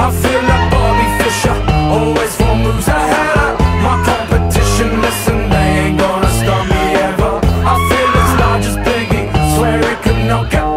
I feel like Bobby Fischer. Always four moves ahead. Of my competition Listen, they ain't gonna stop me ever. I feel as large as Biggie Swear it could knock out